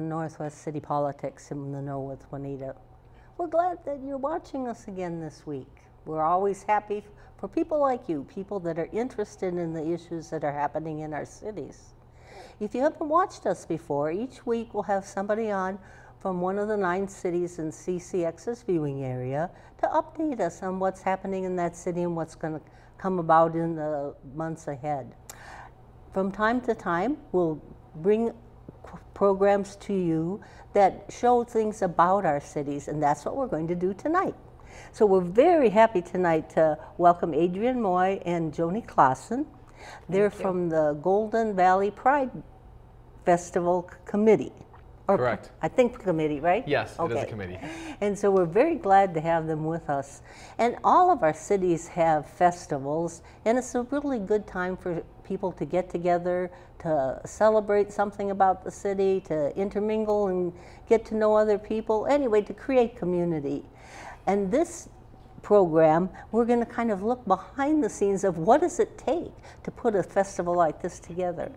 Northwest City Politics in the Know with Juanita. We're glad that you're watching us again this week. We're always happy for people like you, people that are interested in the issues that are happening in our cities. If you haven't watched us before, each week we'll have somebody on from one of the nine cities in CCX's viewing area to update us on what's happening in that city and what's going to come about in the months ahead. From time to time, we'll bring programs to you that show things about our cities, and that's what we're going to do tonight. So we're very happy tonight to welcome Adrian Moy and Joanie Clausen. They're from the Golden Valley Pride Festival Committee. Or Correct. I think committee, right? Yes, okay. it is a committee. And so we're very glad to have them with us. And all of our cities have festivals, and it's a really good time for people to get together, to celebrate something about the city, to intermingle and get to know other people. Anyway, to create community. And this program, we're going to kind of look behind the scenes of what does it take to put a festival like this together.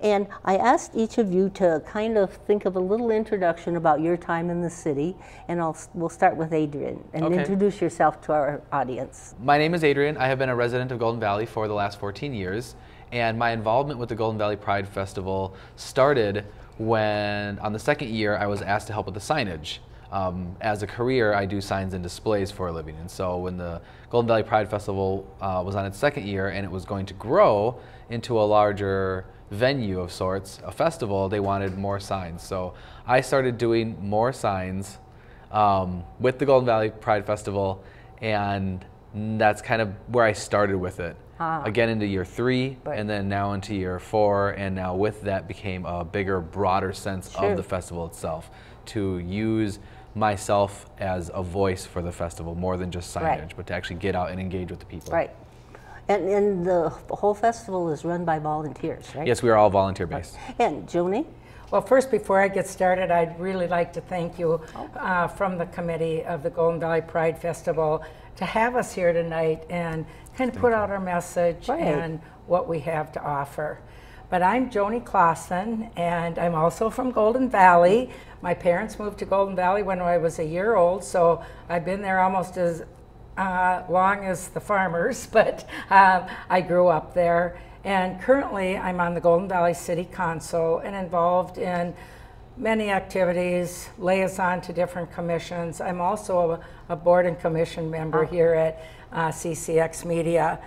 And I asked each of you to kind of think of a little introduction about your time in the city, and I'll, we'll start with Adrian and okay. introduce yourself to our audience. My name is Adrian. I have been a resident of Golden Valley for the last 14 years, and my involvement with the Golden Valley Pride Festival started when, on the second year, I was asked to help with the signage. Um, as a career, I do signs and displays for a living. And so when the Golden Valley Pride Festival uh, was on its second year and it was going to grow into a larger venue of sorts, a festival, they wanted more signs. So I started doing more signs um, with the Golden Valley Pride Festival, and that's kind of where I started with it. Ah. Again into year three, right. and then now into year four, and now with that became a bigger, broader sense sure. of the festival itself to use myself as a voice for the festival more than just signage, right. but to actually get out and engage with the people. Right. And, and the whole festival is run by volunteers, right? Yes, we are all volunteer based. And Joanie? Well, first, before I get started, I'd really like to thank you oh. uh, from the committee of the Golden Valley Pride Festival to have us here tonight and kind of thank put you. out our message right. and what we have to offer. But I'm Joanie Clausen, and I'm also from Golden Valley. My parents moved to Golden Valley when I was a year old, so I've been there almost as uh, long as the farmers, but um, I grew up there. And currently, I'm on the Golden Valley City Council and involved in many activities, liaison to different commissions. I'm also a, a board and commission member here at uh, CCX Media.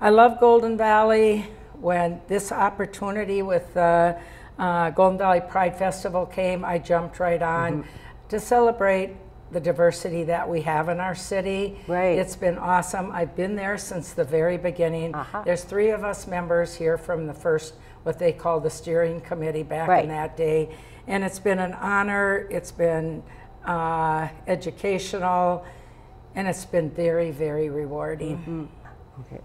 I love Golden Valley. When this opportunity with the uh, Golden Valley Pride Festival came, I jumped right on mm -hmm. to celebrate the diversity that we have in our city. Right. It's been awesome. I've been there since the very beginning. Uh-huh. There's three of us members here from the first, what they call the steering committee back right. in that day. And it's been an honor, it's been uh, educational, and it's been very, very rewarding. Mm-hmm. Okay.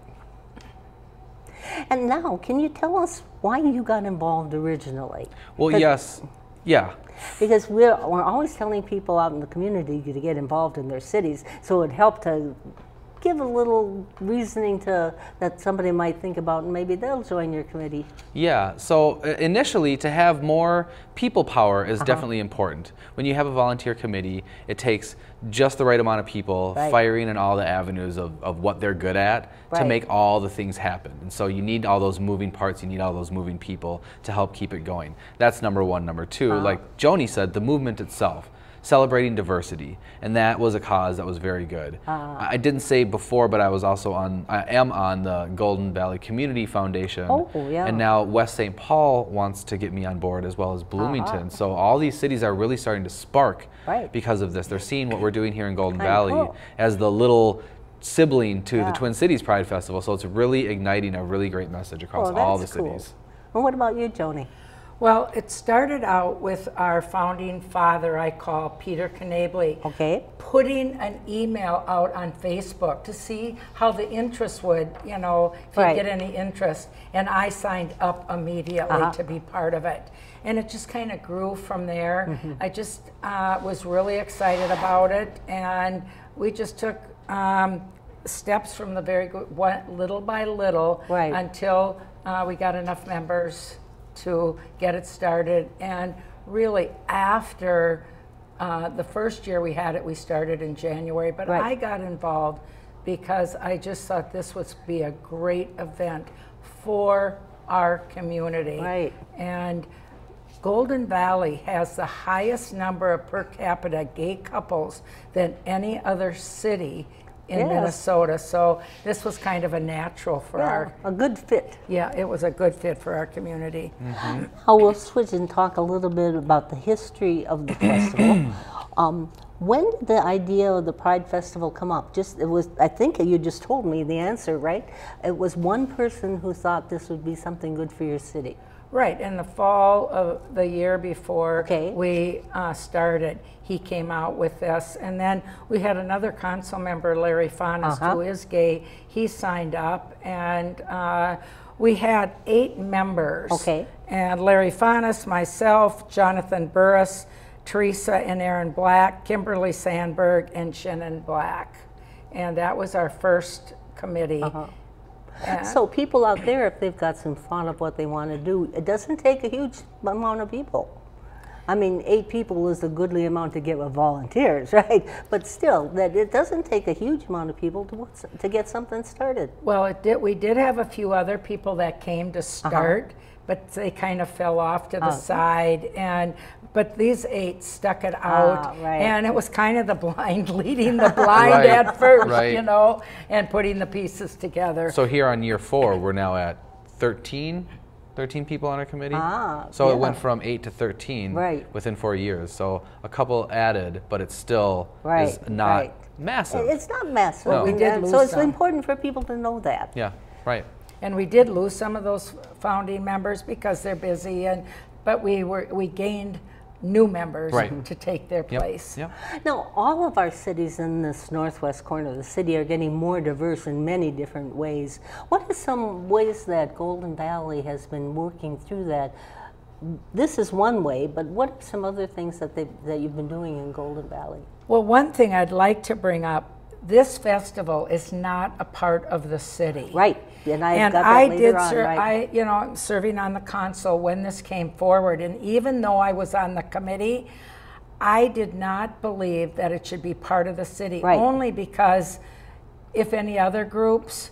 And now, can you tell us why you got involved originally? Well, yes. Yeah. Because we're, we're always telling people out in the community to get involved in their cities, so it helped to give a little reasoning to that somebody might think about and maybe they'll join your committee. Yeah, so uh, initially to have more people power is uh -huh. definitely important. When you have a volunteer committee, it takes just the right amount of people right. firing in all the avenues of, of what they're good at right. to make all the things happen. And so you need all those moving parts, you need all those moving people to help keep it going. That's number one. Number 2 uh -huh. like Joanie said, the movement itself celebrating diversity, and that was a cause that was very good. Uh, I didn't say before, but I was also on. I am on the Golden Valley Community Foundation, oh, yeah. and now West St. Paul wants to get me on board as well as Bloomington. Uh-huh. So all these cities are really starting to spark right. because of this. They're seeing what we're doing here in Golden Valley cool. as the little sibling to yeah. the Twin Cities Pride Festival. So it's really igniting a really great message across oh, all the cool. cities. Well, what about you, Joanie? Well, it started out with our founding father, I call Peter Knably, okay. putting an email out on Facebook to see how the interest would, you know, if right. you get any interest. And I signed up immediately uh -huh. to be part of it. And it just kind of grew from there. Mm -hmm. I just uh, was really excited about it. And we just took um, steps from the very good, little by little right. until uh, we got enough members to get it started. And really, after uh, the first year we had it, we started in January, but Right. I got involved because I just thought this would be a great event for our community. Right. And Golden Valley has the highest number of per capita gay couples than any other city in Yes. Minnesota. So this was kind of a natural for Yeah, our, a good fit. yeah, it was a good fit for our community. I will switch and talk a little bit about the history of the festival. Um, when did the idea of the Pride Festival come up? Just it was. I think you just told me the answer, right? It was one person who thought this would be something good for your city. Right, in the fall of the year before Okay. we uh, started, he came out with this. And then we had another council member, Larry Fonnest, Uh-huh. who is gay. He signed up, and uh, we had eight members. Okay. And Larry Fonnest, myself, Jonathan Burris, Teresa and Aaron Black, Kimberly Sandberg, and Shannon Black. And that was our first committee. Uh-huh. And- So people out there, if they've got some thought of what they want to do, it doesn't take a huge amount of people. I mean, eight people is a goodly amount to get with volunteers, right? But still, that it doesn't take a huge amount of people to to get something started. Well, it did, we did have a few other people that came Uh-huh. to start, but they kind of fell off to the Oh. side. And but these eight stuck it out, Ah, right. and it was kind of the blind leading the blind Right, at first, right. you know, and putting the pieces together. So here on year four, we're now at 13, 13 people on our committee. Ah, so yeah. it went from eight to 13 Right. within four years. So a couple added, but it still Right, is not right. massive. It's not massive. Well, we did and lose so it's some. important for people to know that. yeah, right. And we did lose some of those founding members because they're busy, and but we were we gained new members Right. to take their Yep. place. Yep. Now, all of our cities in this northwest corner of the city are getting more diverse in many different ways. What are some ways that Golden Valley has been working through that? This is one way, but what are some other things that they that you've been doing in Golden Valley? Well, one thing I'd like to bring up this festival is not a part of the city. Right, and I and I did on. ser- right. I, you know, I'm serving on the council when this came forward, and even though I was on the committee, I did not believe that it should be part of the city. Right. Only because if any other groups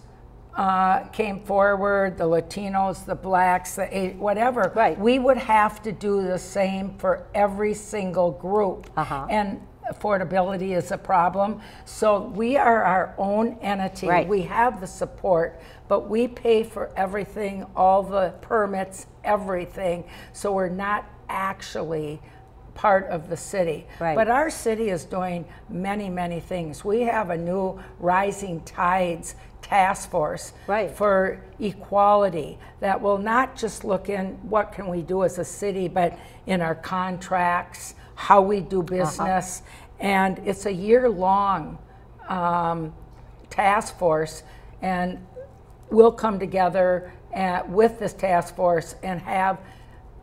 uh, came forward, the Latinos, the blacks, the whatever, Right. we would have to do the same for every single group. Uh-huh. And affordability is a problem. So we are our own entity. Right. We have the support, but we pay for everything, all the permits, everything. So we're not actually part of the city. Right. But our city is doing many, many things. We have a new Rising Tides task force Right. for equality that will not just look in what can we do as a city, but in our contracts, how we do uh-huh. business. And it's a year-long um, task force, and we'll come together at, with this task force and have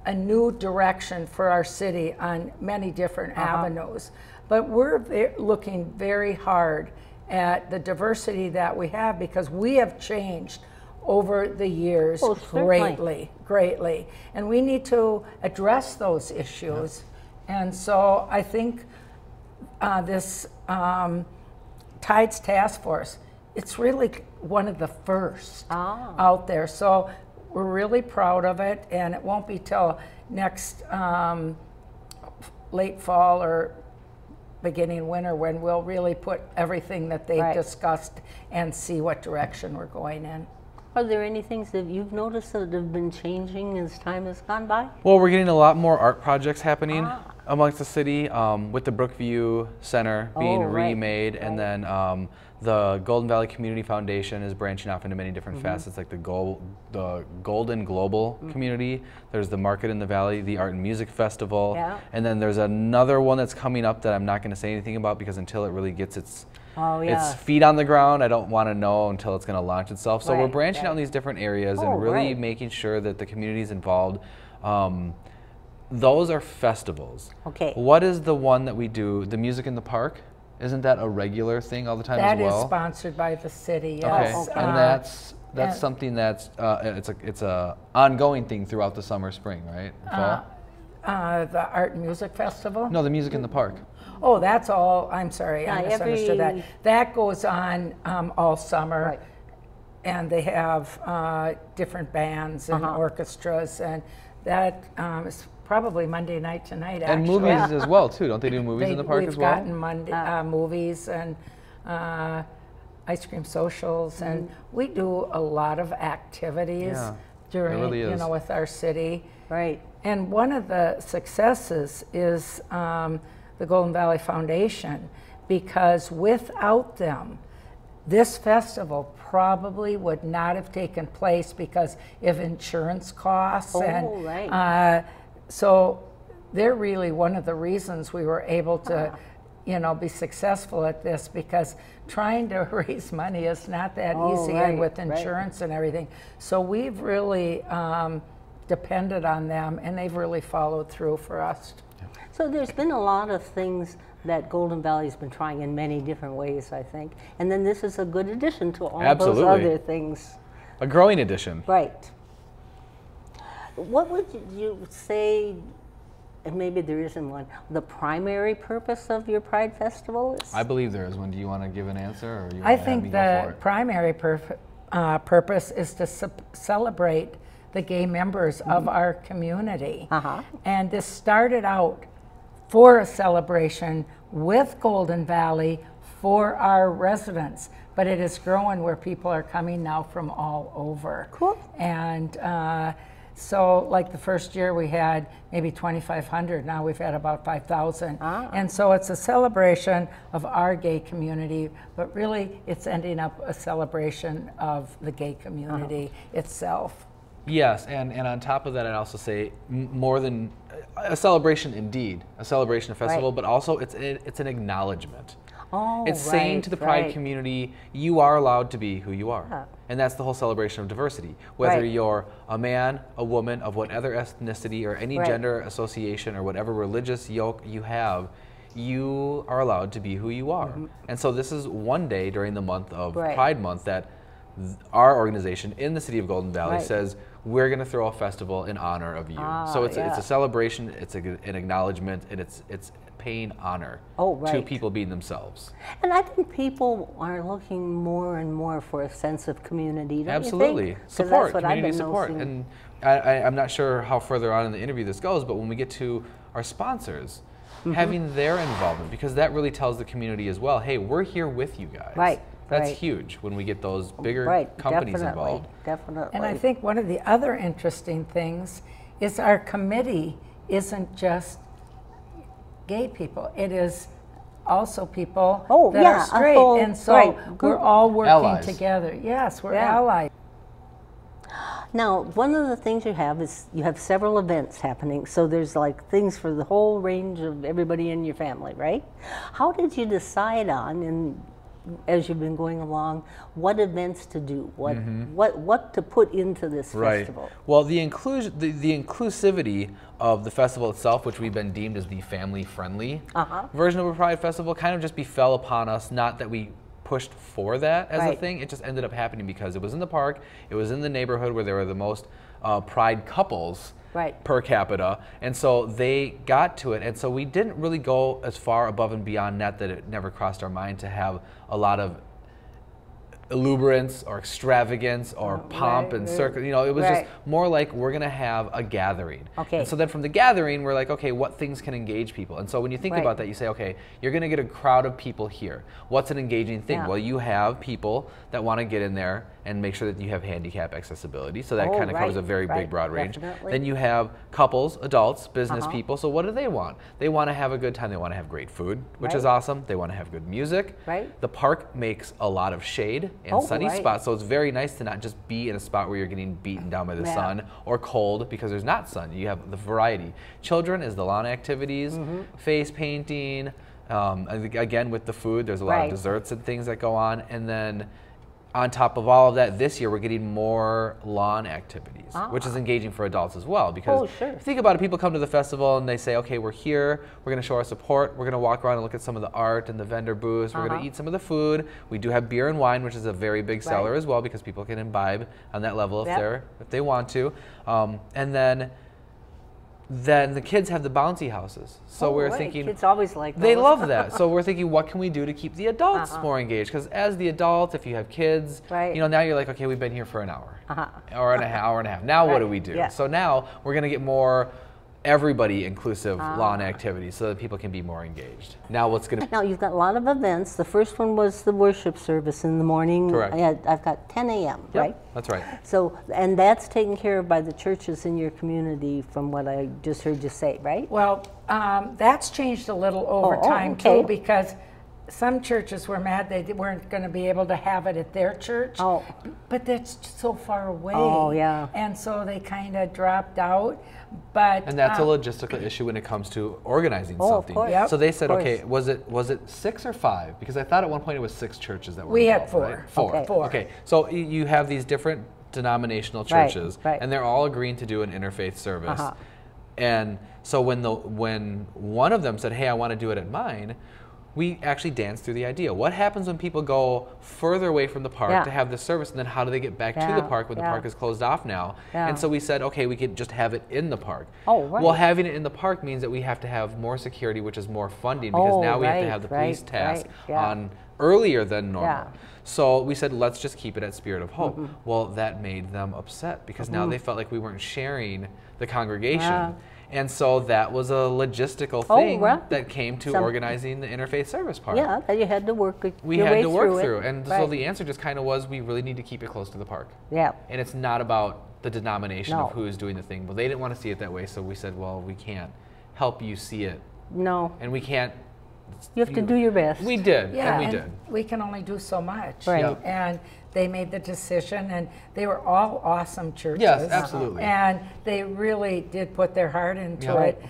a new direction for our city on many different uh-huh. avenues. But we're ve- looking very hard at the diversity that we have because we have changed over the years Oh, greatly, greatly. And we need to address those issues. And so I think uh, this um, Tides Task Force, it's really one of the first Ah. out there. So we're really proud of it, and it won't be till next um, late fall or beginning winter when we'll really put everything that they've Right. discussed and see what direction we're going in. Are there any things that you've noticed that have been changing as time has gone by? Well, we're getting a lot more art projects happening Ah. Amongst the city um, with the Brookview Center being Oh, right, remade, and then um, the Golden Valley Community Foundation is branching off into many different Mm-hmm. facets, like the Gold, the Golden Global Mm. community. There's the Market in the Valley, the Art and Music Festival, Yeah. and then there's another one that's coming up that I'm not going to say anything about because until it really gets its Oh, yeah. its feet on the ground. I don't want to know until it's going to launch itself. So we're branching right. out in these different areas Oh, and really right. making sure that the community is involved. Um, those are festivals. Okay. What is the one that we do? The music in the park. Isn't that a regular thing all the time That as is well? sponsored by the city, Okay, yes. okay. and Uh, that's that's and- something that's uh, it's a it's a ongoing thing throughout the summer, spring, right? Fall? uh, The Art and Music Festival? no, the music in the park. Oh, that's all, I'm sorry, I Yeah, misunderstood that. every- That goes on um, all summer. Right. And they have uh, different bands and Uh-huh. orchestras, and that um, is probably Monday night tonight, And actually. movies as well too. Don't they do movies They- in the park as well? we've gotten Monday, uh, movies and uh, ice cream socials, and we do a lot of activities Yeah, during, really you know, with our city. Right. And one of the successes is um, the Golden Valley Foundation, because without them, this festival probably would not have taken place because of insurance costs. Oh, and, right. So they're really one of the reasons we were able to, Ah. you know, be successful at this because trying to raise money is not that Oh, easy right, and with right. insurance and everything. So we've really um, depended on them and they've really followed through for us. So there's been a lot of things that Golden Valley's been trying in many different ways, I think. And then this is a good addition to all Absolutely. those other things. A growing addition. Right. What would you say, and maybe there isn't one, the primary purpose of your Pride Festival is? I believe there is one. Do you want to give an answer, or you I want to have me think the primary purf- uh, purpose is to ce- celebrate the gay members of our community. Uh-huh. And this started out for a celebration with Golden Valley for our residents, but it is growing where people are coming now from all over. Cool. And uh, so, like the first year, we had maybe 2,500. Now we've had about 5,000. Ah. And so, it's a celebration of our gay community, but really, it's ending up a celebration of the gay community itself. Yes, and, and on top of that, I'd also say m- more than a celebration, indeed, a celebration, a festival, Right. but also it's it, it's an acknowledgement. Oh, it's saying to the Pride right. community, you are allowed to be who you are. Yeah. And that's the whole celebration of diversity. Whether Right. you're a man, a woman, of whatever ethnicity or any Right. gender association or whatever religious yoke you have, you are allowed to be who you are. And so this is one day during the month of Mm-hmm. Right. Pride Month that th- our organization in the city of Golden Valley says we're going to throw a festival in honor of you. Ah, so it's, a, it's a celebration, it's a, an acknowledgement, and it's it's paying honor Oh, to people being themselves. And I think people are looking more and more for a sense of community. Don't Absolutely. You think? 'Cause Support, that's what I've community been support. noticing. And I, I, I'm not sure how further on in the interview this goes, but when we get to our sponsors, Mm-hmm. having their involvement, because that really tells the community as well, hey, we're here with you guys. Right, That's right. huge when we get those bigger right, companies definitely, involved. Definitely. And I think one of the other interesting things is our committee isn't just gay people, it is also people Oh, that yeah, are straight. whole- and so right, we're all working Allies. together. Yes, we're Yeah. allies. Now, one of the things you have is you have several events happening. So there's like things for the whole range of everybody in your family, right? How did you decide on, and as you've been going along, what events to do, what what what to put into this Right. festival? Well, the inclusion, the, the inclusivity of the festival itself, which we've been deemed as the family-friendly Uh-huh. version of a Pride Festival, kind of just befell upon us. Not that we pushed for that as a Right. thing; it just ended up happening because it was in the park, it was in the neighborhood where there were the most uh, Pride couples Right. per capita, and so they got to it. And so we didn't really go as far above and beyond net that it never crossed our mind to have a lot of exuberance or extravagance or pomp right, and right. circus. You know, it was Right. just more like we're gonna have a gathering. Okay. And so then from the gathering, we're like, okay, what things can engage people? And so when you think about that, you say, okay, you're gonna get a crowd of people here. What's an engaging thing? Yeah. Well, you have people that want to get in there and make sure that you have handicap accessibility. So that Oh, kind of covers a very big, broad range. definitely. Then you have couples, adults, business Uh-huh. people. So what do they want? They want to have a good time. They want to have great food, which is awesome. They want to have good music. Right. The park makes a lot of shade and Oh, sunny right. spots, so it's very nice to not just be in a spot where you're getting beaten down by the Yeah. sun or cold because there's not sun. You have the variety. Children is the lawn activities, Mm-hmm. face painting. Um, again, with the food, there's a lot Right. of desserts and things that go on, and then on top of all of that, this year we're getting more lawn activities, which is engaging for adults as well. Because Ah. Oh, sure. think about it, people come to the festival and they say, okay, we're here, we're going to show our support, we're going to walk around and look at some of the art and the vendor booths, we're going Uh-huh. to eat some of the food. We do have beer and wine, which is a very big seller Right. as well because people can imbibe on that level if Yep. they're if they want to. Um, and then then the kids have the bouncy houses. So Oh, we're right. thinking Kids always like they love that. So we're thinking, what can we do to keep the adults Uh-huh. more engaged? Because as the adult, if you have kids, Right. you know, now you're like, okay, we've been here for an hour, Uh-huh. hour and a half, hour and a half. Now what do we do? Yeah. So now we're going to get more everybody inclusive lawn Ah. activities so that people can be more engaged. Now what's going to Now, you've got a lot of events. The first one was the worship service in the morning. Correct. I, I've got 10 a.m., right? That's right. So, and that's taken care of by the churches in your community, from what I just heard you say, right? Well, um, that's changed a little over Oh, oh, time okay. too, because some churches were mad they weren't going to be able to have it at their church. Oh. But that's so far away. Oh, yeah. And so they kind of dropped out. But And that's a um, logistical issue when it comes to organizing Oh, of something. course. Yep. So they said, Of okay, was it was it six or five? Because I thought at one point it was six churches that were We had four. right? Four. Okay. Four. Okay. So you have these different denominational churches Right, churches, right. and they're all agreeing to do an interfaith service. Uh-huh. And so when the when one of them said, "Hey, I want to do it at mine," we actually danced through the idea. What happens when people go further away from the park Yeah. to have this service, and then how do they get back to the park when yeah. the park is closed off now? Yeah. And so we said, okay, we could just have it in the park. Oh, right. Well, having it in the park means that we have to have more security, which is more funding, because Oh, now we have to have the police right, task right, yeah. on earlier than normal. Yeah. So we said, let's just keep it at Spirit of Hope. Mm-hmm. Well, that made them upset because now they felt like we weren't sharing the congregation. And so that was a logistical Oh, thing right. that came to Some- organizing the interfaith service part. Yeah, that you had to work We had to work through, through. And so the answer just kind of was we really need to keep it close to the park. yeah, And it's not about the denomination of who is doing the thing. But they didn't want to see it that way, so we said, well, we can't help you see it, no, and we can't. You have to do your best. We did, Yeah, and we and did. we can only do so much. Right. Yep. And they made the decision, and they were all awesome churches. Yes, absolutely. And they really did put their heart into Yeah. it.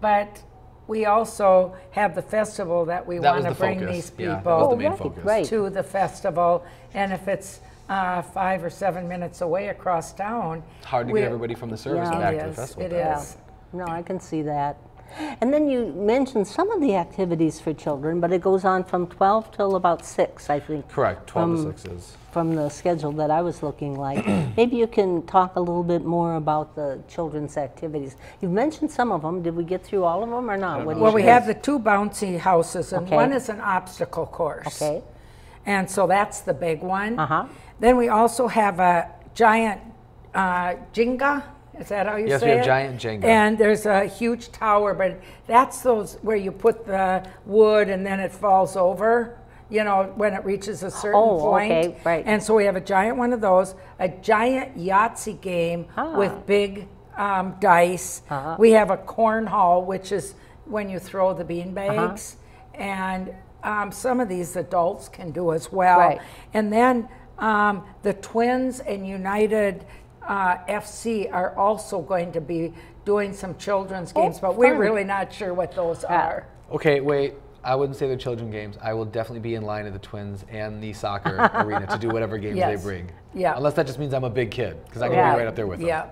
But we also have the festival that we That want to the bring focus. these Yeah, that people was the main right, focus. right. to the festival. And if it's uh, five or seven minutes away across town, It's hard to get everybody from the service Yeah. back It to the festival. it time. Is. No, I can see that. And then you mentioned some of the activities for children, but it goes on from 12 till about 6, I think. Correct, 12 from, to 6 is. From the schedule that I was looking like. Maybe you can talk a little bit more about the children's activities. You've mentioned some of them. Did we get through all of them or not? What do you Well, we think? have the two bouncy houses, and Okay. one is an obstacle course. Okay. And so that's the big one. Uh-huh. Then we also have a giant uh, Jenga. Is that how you Yes, say we have it? giant Jenga. And there's a huge tower, but that's those where you put the wood and then it falls over. You know, when it reaches a certain Oh, point. okay, right. And so we have a giant one of those, a giant Yahtzee game Ah. with big um, dice. Uh-huh. We have a cornhole, which is when you throw the bean Uh-huh. bags. And um, some of these adults can do as well. Right. And then um, the Twins and United uh, FC are also going to be doing some children's games, but we're really not sure what those Yeah. are. Okay, wait. I wouldn't say they're children games. I will definitely be in line at the Twins and the soccer arena to do whatever games Yes. they bring. Yeah. Unless that just means I'm a big kid, because I can Yeah. be right up there with them. Yeah.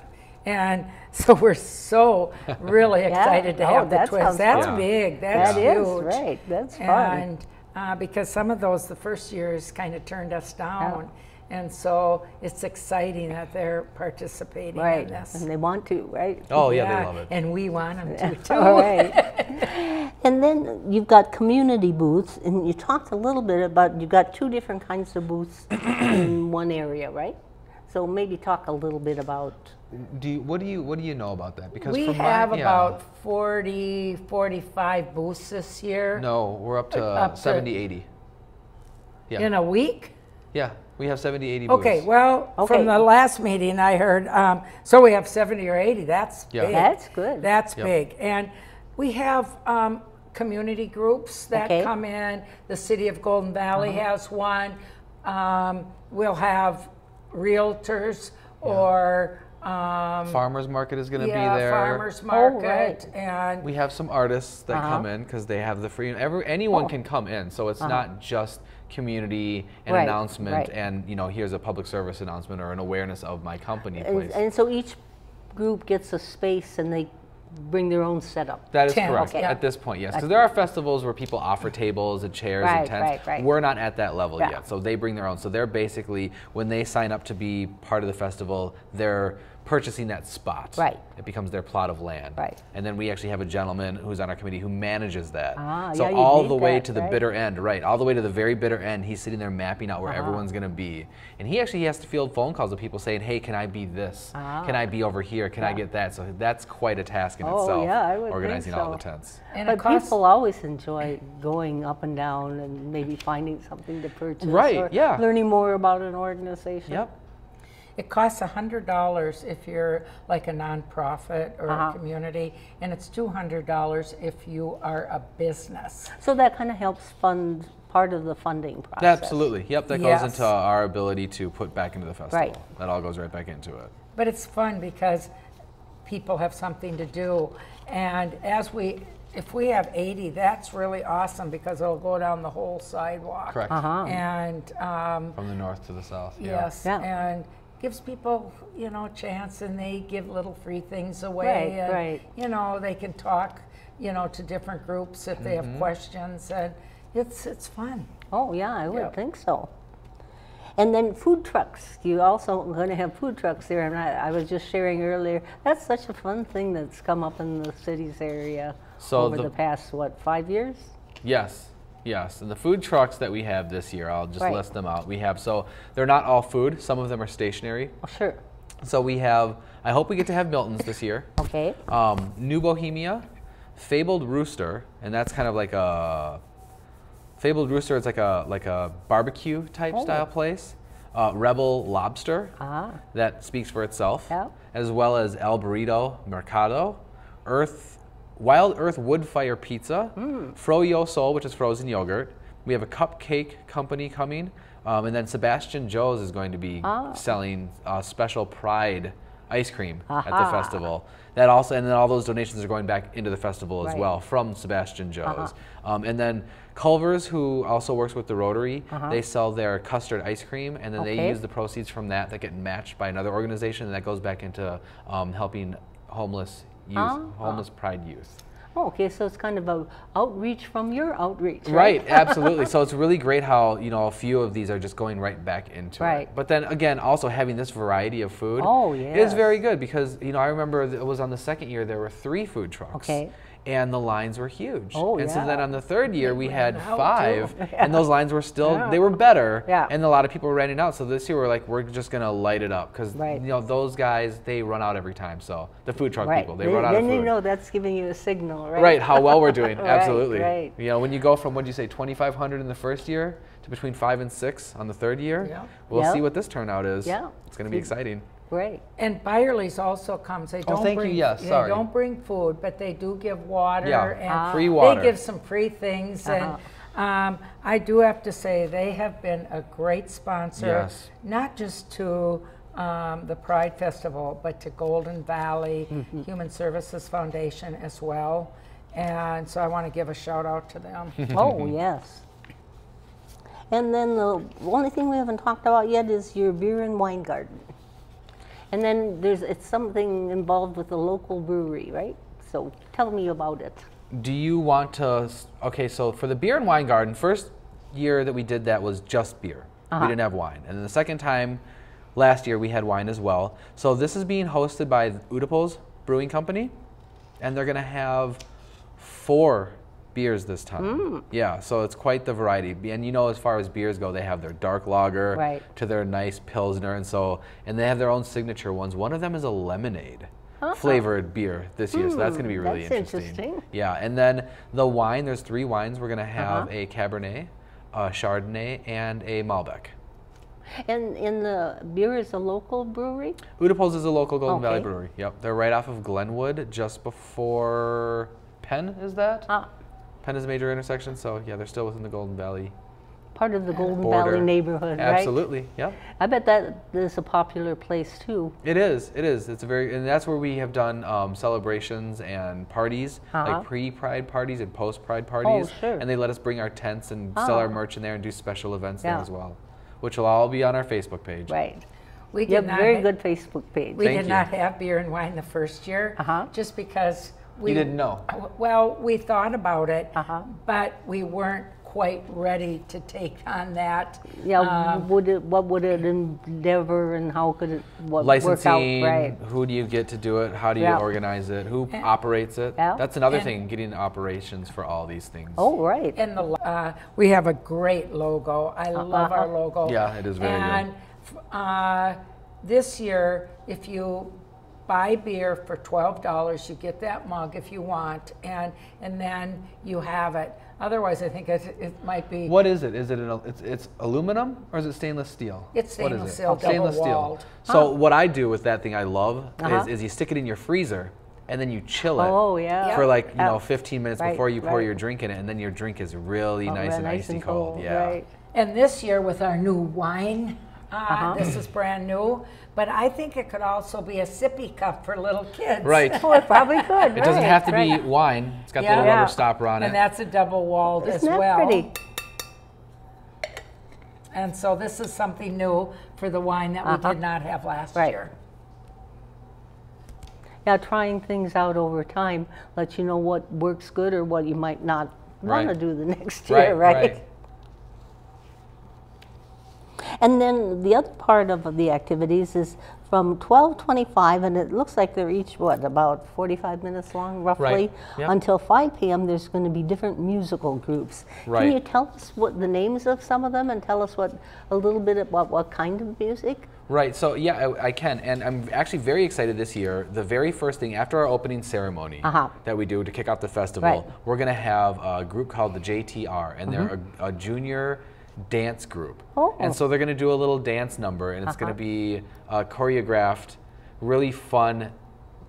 And so we're so really excited to Oh, have the that twins. That's fun. big. That's That is, huge. right. That's fun. And uh, because some of those, the first years kind of turned us down. And so it's exciting that they're participating in this. And they want to, right? Oh, yeah, they love it. And we want them to too. All right. and then you've got community booths, and you talked a little bit about you've got two different kinds of booths in one area, right? So maybe talk a little bit about. Do you, what do you what do you know about that? Because We from my- have yeah. about 40, 45 booths this year no, we're up to Up to- 70, 80. Yeah, in a week. yeah, we have 70, 80 booths. Okay, well, Okay. from the last meeting I heard, um, so we have 70 or 80. That's Yeah. big. That's good. That's Yep. big. And we have um, community groups that Okay. come in. The city of Golden Valley Uh-huh. has one. Um, we'll have realtors or Um, Farmers market is going to yeah, be there. farmers market, Oh, market, right. and We have some artists that Uh-huh. come in because they have the free. Every anyone Oh. can come in, so it's not just community and Right, announcement right. and you know here's a public service announcement or an awareness of my company And, place. and so each group gets a space and they bring their own setup. That is Tent, correct okay. at this point, yes. Because there are festivals where people offer tables and chairs Right, and tents. right, right. We're not at that level Yeah. yet, so they bring their own. So they're basically when they sign up to be part of the festival, they're purchasing that spot. Right. It becomes their plot of land. Right. And then we actually have a gentleman who's on our committee who manages that. Ah, so yeah, all the way that, to the right? bitter end, right? All the way to the very bitter end, he's sitting there mapping out where Uh-huh. everyone's going to be, and he actually has to field phone calls of people saying, "Hey, can I be this? Ah. Can I be over here? Can I get that?" So that's quite a task in Oh, itself. yeah, I would think organizing all the tents. and But costs, people always enjoy going up and down and maybe finding something to purchase. Right, or yeah. Learning more about an organization. Yep. It costs hundred dollars if you're like a nonprofit or Uh-huh. a community, and it's two hundred dollars if you are a business. So that kind of helps fund part of the funding process. Absolutely. Yep. That Yes. goes into our ability to put back into the festival. Right. That all goes right back into it. But it's fun because people have something to do. And as we, if we have 80, that's really awesome because it'll go down the whole sidewalk. Correct. Uh-huh. And um, From the north to the south. yeah. yes, Yeah. and gives people, you know, a chance and they give little free things away. Right, and, right. You know, they can talk, you know, to different groups if they Mm-hmm. have questions and it's, it's fun. Oh, yeah, I would Yep. think so. And then food trucks. You also going to have food trucks there. And I, I was just sharing earlier, that's such a fun thing that's come up in the city's area So over the- the, past, what, five years? Yes, yes. And the food trucks that we have this year, I'll just Right. list them out. We have, so they're not all food, some of them are stationary. Oh, sure. So we have, I hope we get to have Milton's this year. Okay. Um, New Bohemia, Fabled Rooster, and that's kind of like a Fabled Rooster. It's like a like a barbecue type Oh. style place. Uh, Rebel Lobster, Ah, that speaks for itself. Yeah. As well as El Burrito Mercado, Earth, Wild Earth Wood Fire Pizza, Hmm. Froyo Soul, which is frozen yogurt. We have a cupcake company coming, um, and then Sebastian Joe's is going to be Ah. selling uh, special Pride ice cream at the festival. That also, and then all those donations are going back into the festival as Right. Well from Sebastian Joe's. Um, and then Culver's, who also works with the Rotary, they sell their custard ice cream, and then they Uh-huh. Use the proceeds from that that get matched by another organization, and that goes back into um, helping homeless youth, Ah. homeless Pride youth. oh, okay, so it's kind of a outreach from your outreach, Right, absolutely. So it's really great how you know a few of these are just going right back into Right. it. But then again, also having this variety of food Oh, is very good because you know I remember it was on the second year there were three food trucks. Okay. And the lines were huge. Oh, and so then on the third year we had five, and those lines were still Yeah. they were better. Yeah. And a lot of people were running out. So this year we're like we're just gonna light it up because Right. you know those guys they run out every time. So the food truck Right. people they then run out then of food. you know that's giving you a signal, right? Right, how well we're doing. Right, Absolutely. right. You know, when you go from what did you say, 2,500 in the first year to between five and six on the third year, Yeah. we'll Yeah. see what this turnout is. Yeah. It's going to be exciting. Great. And Byerly's also comes. They don't Oh, thank you. bring, Yes, they sorry. don't bring food, but they do give water Yeah, and Ah. free water. They give some free things, Uh-huh. and um, I do have to say they have been a great sponsor, Yes. not just to um, the Pride Festival, but to Golden Valley Mm-hmm. Human Services Foundation as well. And so I want to give a shout out to them. oh, yes. And then the only thing we haven't talked about yet is your beer and wine garden. And then there's it's something involved with the local brewery, right? So tell me about it. Do you want to? Okay, so for the beer and wine garden, first year that we did that was just beer. Uh-huh. We didn't have wine. And then the second time, last year, we had wine as well. So this is being hosted by Utepils Brewing Company, and they're going to have four beers this time. Mm. Yeah, so it's quite the variety. And you know, as far as beers go, they have their dark lager Right. to their nice pilsner, and so and they have their own signature ones. One of them is a lemonade. Flavored beer this year, so that's going to be really. Hmm, that's interesting. interesting. Yeah, and then the wine. There's three wines. We're gonna have Uh-huh. a Cabernet, a Chardonnay, and a Malbec. And in the beer is a local brewery? Utepils is a local Golden Valley brewery. Yep, they're right off of Glenwood, just before Penn. Is that? Ah, Penn is a major intersection, so yeah, they're still within the Golden Valley part of the Golden border. Valley neighborhood, right? Absolutely. Yep. I bet that is a popular place too. It is. It is. It's a very, and that's where we have done um, celebrations and parties, Uh-huh. like pre-Pride parties and post-Pride parties. Oh, sure. And they let us bring our tents and sell our Oh. merch in there and do special events there as well, which will all be on our Facebook page. Right. We You have did a very ha- good Facebook page. We Thank did you. not have beer and wine the first year, Uh-huh. just because we. You didn't know. Well, we thought about it, Uh-huh. but we weren't quite ready to take on that. Yeah, um, would it, what would it endeavor and how could it what Licensing, work out? Right. who do you get to do it? How do you Yeah. organize it? Who operates it? Yeah. That's another And- thing, getting operations for all these things. Oh, right. And the, uh, we have a great logo. I love our logo. Yeah, it is very good. and, uh, this year, if you buy beer for twelve dollars, you get that mug if you want, and and then you have it. Otherwise, I think it, it might be. What is it? Is it an, it's, it's aluminum or is it stainless steel? It's What is stainless it? steel, stainless steel. double-walled. So what I do with that thing I love Uh-huh. is, is you stick it in your freezer and then you chill it. Oh, yeah. For like you know 15 minutes Right, before you pour right. your drink in it, and then your drink is really Oh, nice real and icy cold. Yeah. Right. And this year with our new wine, uh, Uh-huh. this is brand new, but I think it could also be a sippy cup for little kids. Right. Oh, it probably could. It doesn't have to right. be wine. It's got the Yeah. little Yeah. rubber stopper on And it. And that's a double walled as Isn't that well. pretty? And so this is something new for the wine that we Uh-huh. did not have last Right. year. Yeah, trying things out over time lets you know what works good or what you might not want to do the next Right, year, right? Right. And then the other part of the activities is from 12:25, and it looks like they're each what about 45 minutes long, roughly, Yep. until 5 p.m. There's going to be different musical groups. Can you tell us what the names of some of them, and tell us what a little bit about what kind of music? Right. So yeah, I, I can, and I'm actually very excited this year. The very first thing after our opening ceremony Uh-huh. that we do to kick off the festival, Right. Mm-hmm. we're gonna have a group called the JTR, and they're a, a junior dance group. Oh. And so they're gonna do a little dance number, and it's gonna Uh-huh. be uh, choreographed, really fun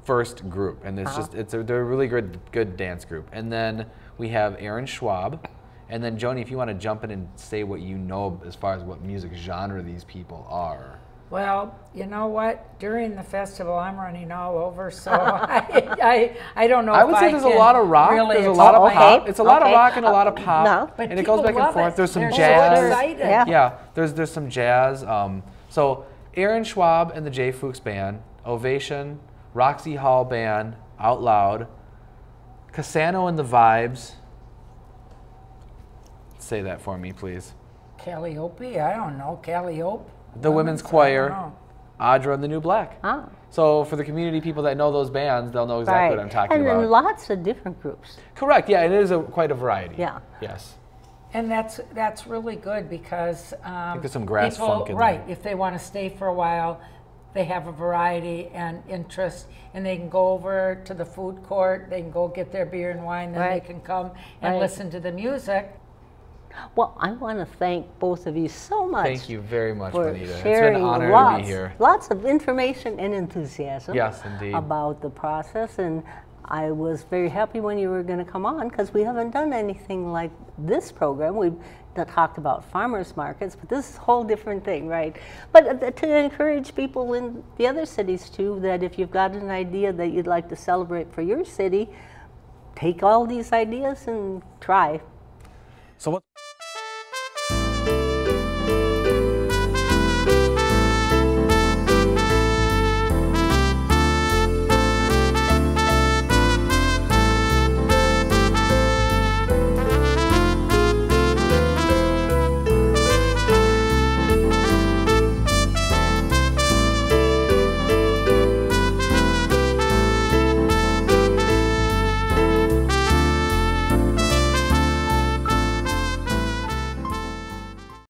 first group, and it's just it's a, they're a really good good dance group. And then we have Aaron Schwab. And then Joanie, if you want to jump in and say what you know as far as what music genre these people are. Well, you know what? During the festival, I'm running all over, so I, I, I don't know. I if would say there's a lot of rock. Really there's a lot of okay, pop. It's a lot okay. of rock and a lot of Uh, pop, no. But and it goes back and forth. it. There's some They're so jazz. excited. Yeah. Yeah, there's there's some jazz. Um, so Aaron Schwab and the J Fuchs Band, Ovation, Roxy Hall Band, Out Loud, Cassano and the Vibes. Say that for me, please. Calliope? I don't know. Calliope? The Women's I Choir, know. Audra and the New Black. Ah, So for the community people that know those bands, they'll know exactly right. what I'm talking and about. then lots of different groups. Correct. Yeah, it is a, quite a variety. Yeah. Yes. And that's that's really good because um, there's some grass people, funk in right? there. If they want to stay for a while, they have a variety and interest, and they can go over to the food court. They can go get their beer and wine. Then Right. they can come and Right. listen to the music. Well, I want to thank both of you so much. Thank you very much, for Juanita. It's been sharing an honor lots, to be here. lots of information and enthusiasm. Yes, indeed. About the process, and I was very happy when you were going to come on because we haven't done anything like this program. We've talked about farmers markets, but this is a whole different thing, right? But uh, to encourage people in the other cities too, that if you've got an idea that you'd like to celebrate for your city, take all these ideas and try. So what?